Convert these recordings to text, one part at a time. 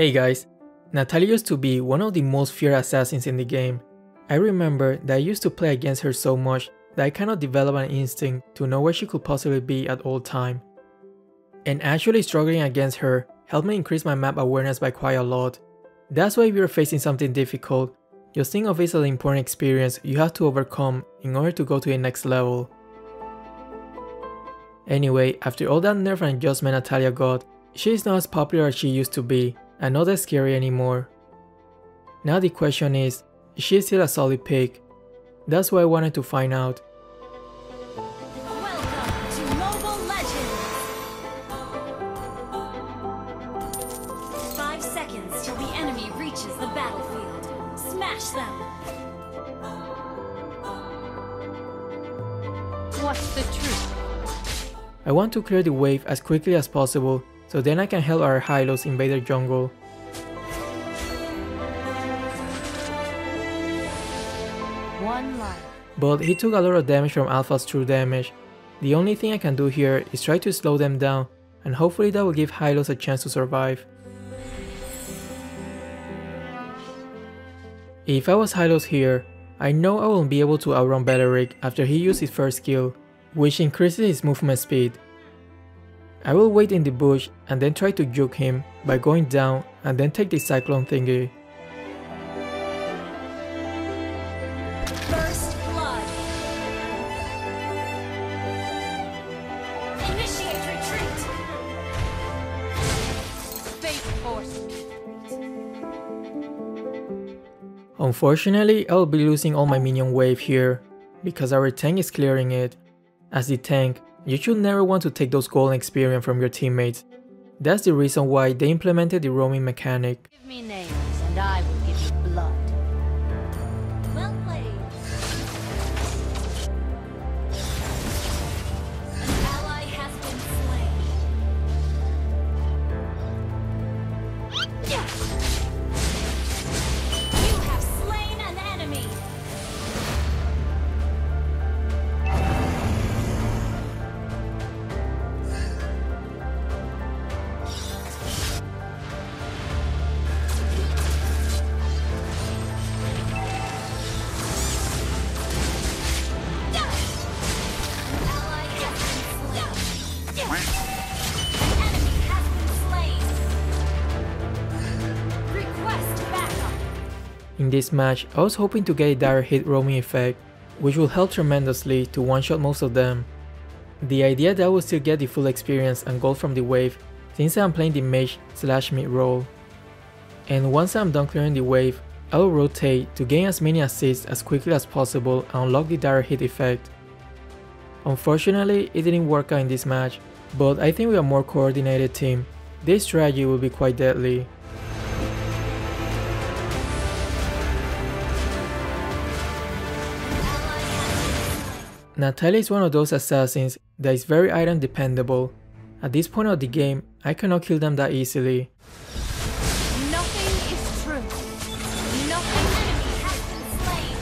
Hey guys, Natalia used to be one of the most feared assassins in the game. I remember that I used to play against her so much that I kind of developed an instinct to know where she could possibly be at all time. And actually struggling against her helped me increase my map awareness by quite a lot. That's why if you're facing something difficult, just think of it as an important experience you have to overcome in order to go to the next level. Anyway, after all that nerf and adjustment Natalia got, she is not as popular as she used to be, and not that scary anymore. Now the question is, is she still a solid pick? That's what I wanted to find out. Welcome to Mobile Legends! Five seconds till the enemy reaches the battlefield. Smash them! What's the truth? I want to clear the wave as quickly as possible so then I can help our Hylos invade their jungle. One life. But he took a lot of damage from Alpha's true damage. The only thing I can do here is try to slow them down and hopefully that will give Hylos a chance to survive. If I was Hylos here, I know I won't be able to outrun Belerick after he used his first skill, which increases his movement speed. I will wait in the bush and then try to juke him by going down and then take the cyclone thingy. First blood! Initiate retreat! Fate forced. Unfortunately, I will be losing all my minion wave here, because our tank is clearing it. As the tank, you should never want to take those golden experience from your teammates. That's the reason why they implemented the roaming mechanic. In this match, I was hoping to get a direct hit roaming effect, which will help tremendously to one-shot most of them. The idea that I will still get the full experience and gold from the wave since I'm playing the mage slash mid role. And once I'm done clearing the wave, I will rotate to gain as many assists as quickly as possible and unlock the direct hit effect. Unfortunately, it didn't work out in this match, but I think with a more coordinated team, this strategy will be quite deadly. Natalia is one of those assassins that is very item dependable. At this point of the game, I cannot kill them that easily. Nothing is true. Nothing has been slain.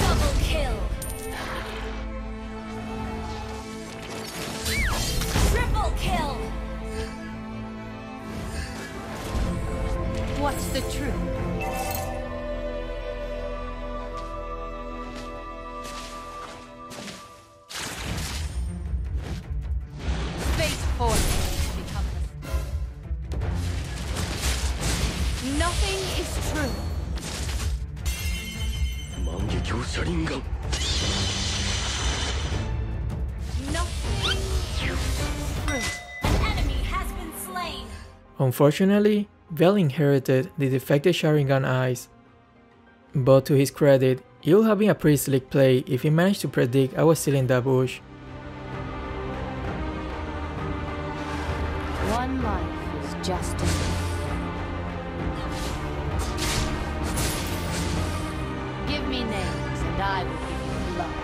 Double kill. Triple kill. What's the truth? Nothing is true. 万华镜车轮眼 Nothing is true. An enemy has been slain. Unfortunately, Vel inherited the defective Sharingan eyes. But to his credit, it would have been a pretty slick play if he managed to predict I was still in that bush. One life is just enough. I will give you blood.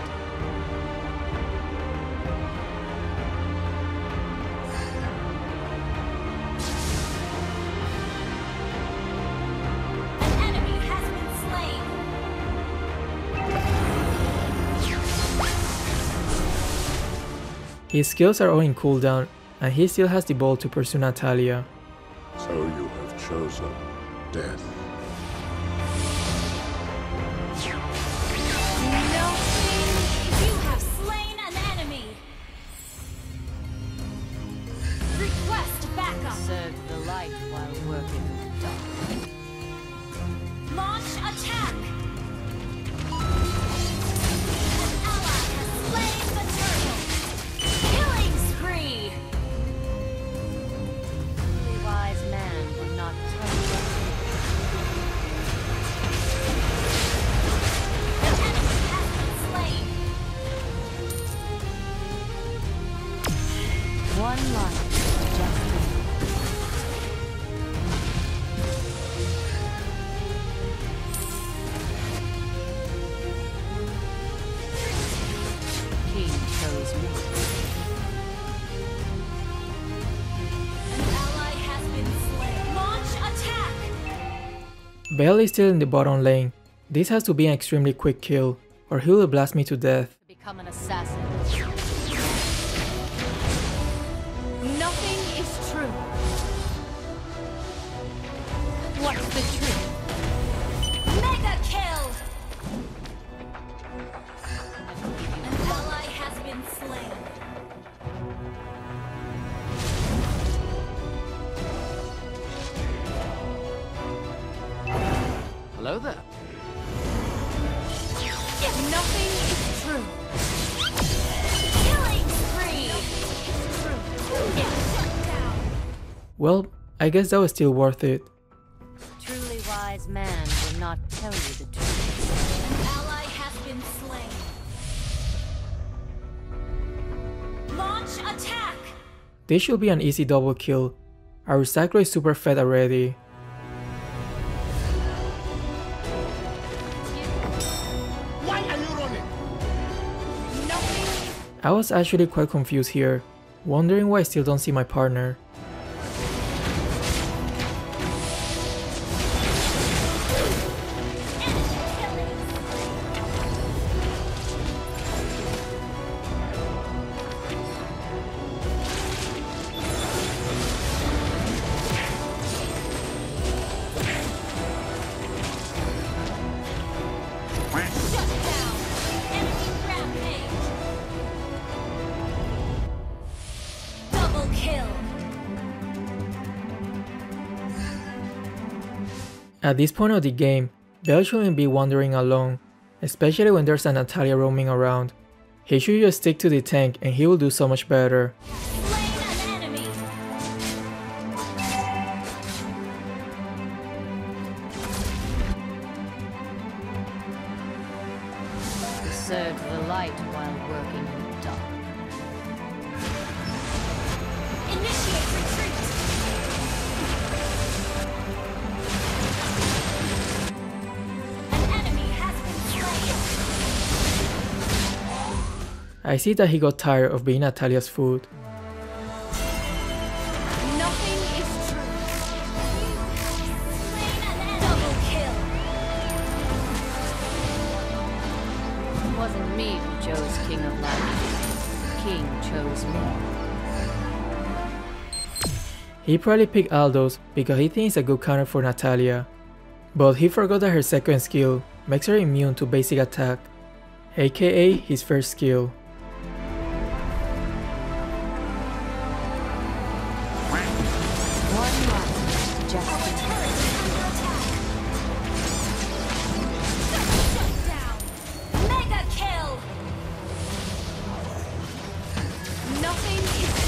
An enemy has been slain. His skills are all in cooldown and he still has the ball to pursue Natalia. So you have chosen death. Serve the light while working in the dark. Launch attack. Bell is still in the bottom lane. This has to be an extremely quick kill, or he will blast me to death. Become an assassin. Nothing is true. What's the truth? Mega kill. An ally has been slain. Well, I guess that was still worth it. Truly wise man will not tell you the truth. An ally has been slain. Launch attack. This should be an easy double kill. Our Sacro is super fed already. Why are you running? Nothing. I was actually quite confused here, wondering why I still don't see my partner. At this point of the game, Bell shouldn't be wandering alone, especially when there's a Natalia roaming around. He should just stick to the tank and he will do so much better. Serve the light while working I see that he got tired of being Natalia's food. Nothing is true. Slain an enemy. Double kill. It wasn't me who chose King of Light. King chose me. He probably picked Aldous because he thinks it's a good counter for Natalia. But he forgot that her second skill makes her immune to basic attack, aka his first skill. Nothing is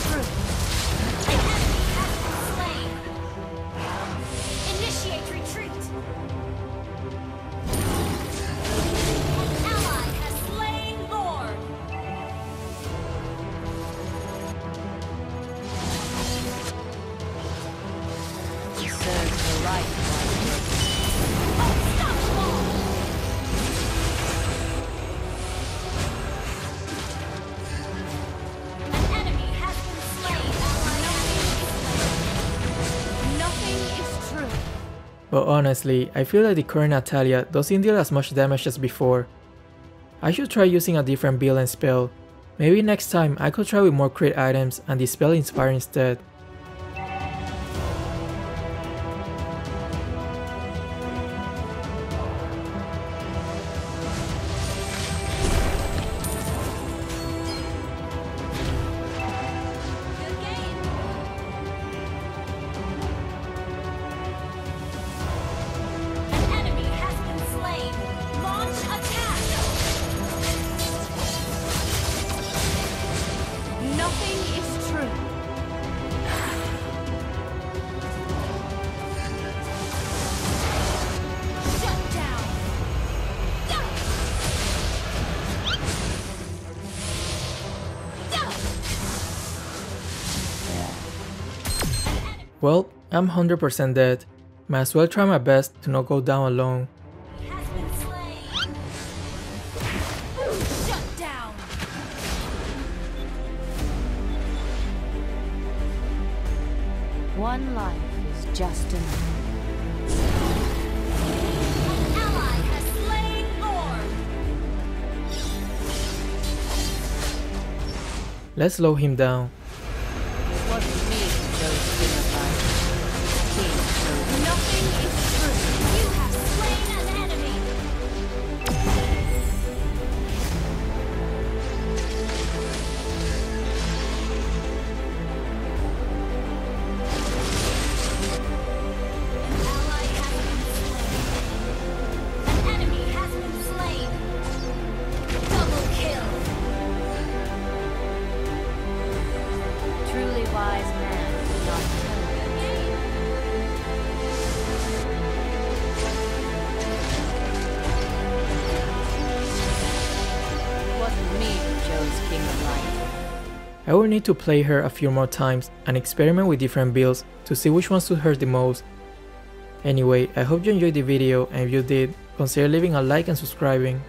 But honestly, I feel like the current Natalia doesn't deal as much damage as before. I should try using a different build and spell, Maybe next time I could try with more crit items and the spell inspire instead. Well, I'm 100% dead. Might as well try my best to not go down alone. has been slain. Shut down. One life is just enough. An ally has slain Lord. Let's slow him down. I will need to play her a few more times and experiment with different builds to see which one suits her the most. Anyway, I hope you enjoyed the video and if you did, consider leaving a like and subscribing.